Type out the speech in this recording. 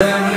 Yeah.